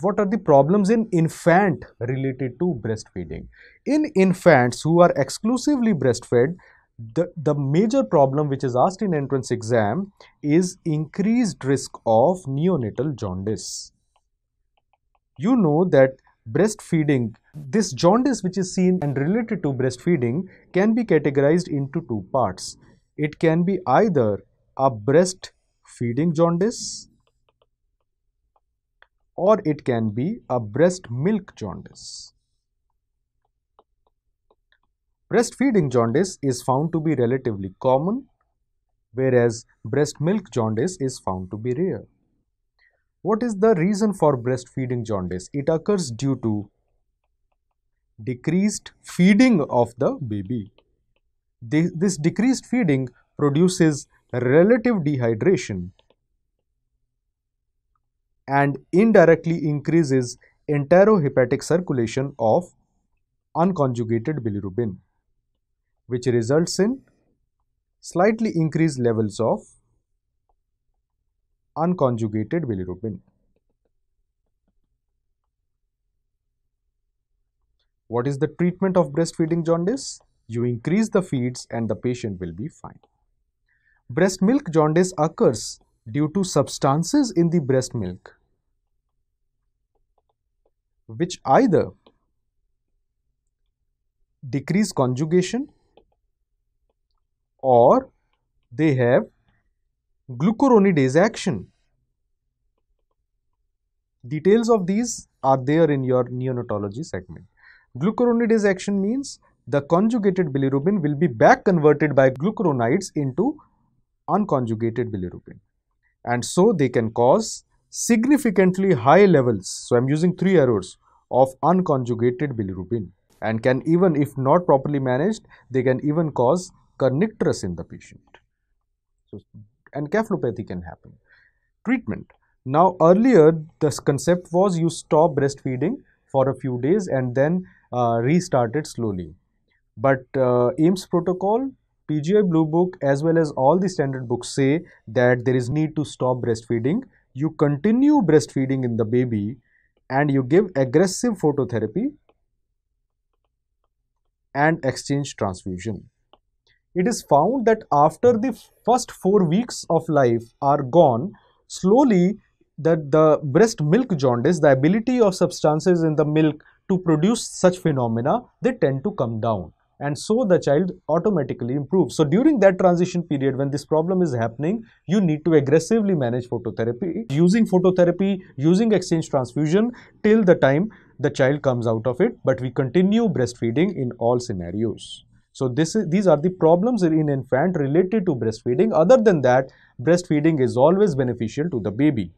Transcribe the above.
what are the problems in infant related to breastfeeding? In infants who are exclusively breastfed, the, the major problem which is asked in entrance exam is increased risk of neonatal jaundice. You know that breastfeeding, this jaundice which is seen and related to breastfeeding can be categorized into two parts. It can be either a breastfeeding jaundice or it can be a breast milk jaundice. Breastfeeding jaundice is found to be relatively common, whereas breast milk jaundice is found to be rare. What is the reason for breastfeeding jaundice? It occurs due to decreased feeding of the baby. This decreased feeding produces relative dehydration and indirectly increases enterohepatic circulation of unconjugated bilirubin which results in slightly increased levels of unconjugated bilirubin. What is the treatment of breastfeeding jaundice? You increase the feeds and the patient will be fine. Breast milk jaundice occurs due to substances in the breast milk which either decrease conjugation or they have glucuronidase action. Details of these are there in your neonatology segment. Glucuronidase action means the conjugated bilirubin will be back converted by glucuronidase into unconjugated bilirubin and so they can cause significantly high levels so i'm using three arrows of unconjugated bilirubin and can even if not properly managed they can even cause kernicterus in the patient. So, encephalopathy can happen. Treatment. Now, earlier the concept was you stop breastfeeding for a few days and then uh, restart it slowly. But uh, protocol, PGI Blue Book as well as all the standard books say that there is need to stop breastfeeding. You continue breastfeeding in the baby and you give aggressive phototherapy and exchange transfusion. It is found that after the first four weeks of life are gone, slowly that the breast milk jaundice, the ability of substances in the milk to produce such phenomena, they tend to come down and so the child automatically improves. So during that transition period when this problem is happening, you need to aggressively manage phototherapy, using phototherapy, using exchange transfusion till the time the child comes out of it, but we continue breastfeeding in all scenarios. So this is, these are the problems in infant related to breastfeeding. Other than that, breastfeeding is always beneficial to the baby.